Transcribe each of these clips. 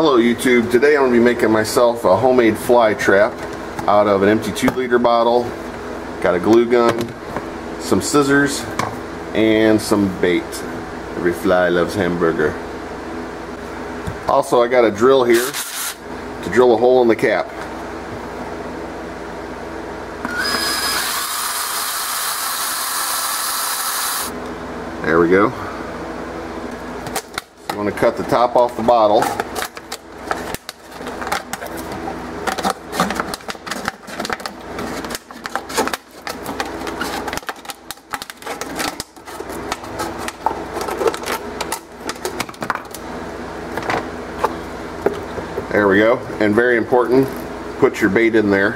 Hello YouTube, today I'm going to be making myself a homemade fly trap out of an empty 2 liter bottle. Got a glue gun, some scissors, and some bait. Every fly loves hamburger. Also I got a drill here to drill a hole in the cap. There we go. I'm going to cut the top off the bottle. There we go. And very important, put your bait in there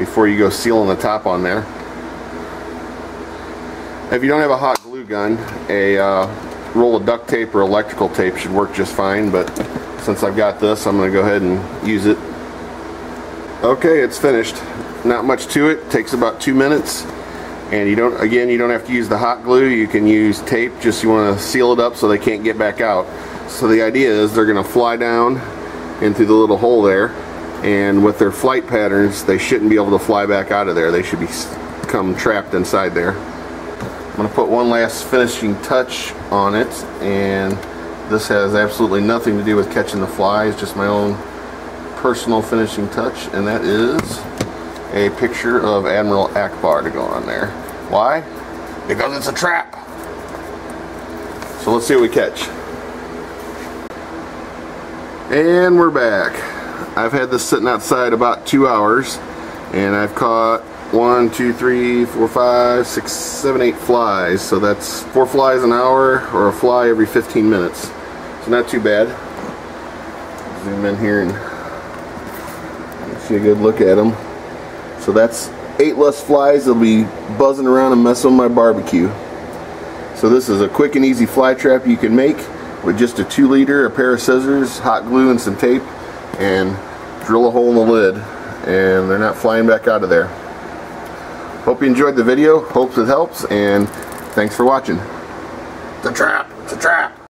before you go sealing the top on there. If you don't have a hot glue gun, a uh, roll of duct tape or electrical tape should work just fine, but since I've got this, I'm going to go ahead and use it. Okay, it's finished. Not much to it. Takes about two minutes. And you don't, again, you don't have to use the hot glue. You can use tape, just you want to seal it up so they can't get back out. So the idea is they're going to fly down into the little hole there and with their flight patterns they shouldn't be able to fly back out of there. They should be come trapped inside there. I'm to put one last finishing touch on it and this has absolutely nothing to do with catching the flies just my own personal finishing touch and that is a picture of Admiral Ackbar to go on there. Why? because it's a trap! So let's see what we catch and we're back. I've had this sitting outside about two hours and I've caught one, two, three, four, five, six, seven, eight flies. So that's four flies an hour or a fly every 15 minutes. So not too bad. Zoom in here and see a good look at them. So that's eight less flies that'll be buzzing around and messing with my barbecue. So this is a quick and easy fly trap you can make with just a 2 liter, a pair of scissors, hot glue and some tape and drill a hole in the lid and they're not flying back out of there. Hope you enjoyed the video, hope it helps and thanks for watching. The trap, it's a trap.